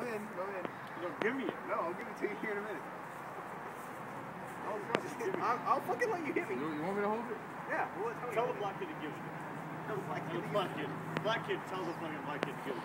go ahead, go ahead. No, give me it. No, I'll give it to you here in a minute. I'll. I'll, I'll fucking let you hit me. You, you want me to hold it? Yeah, Well, tell, Tell the black kid to give it. Tell the black Tell kid. the black kid. Black kid the fucking black kid to give it.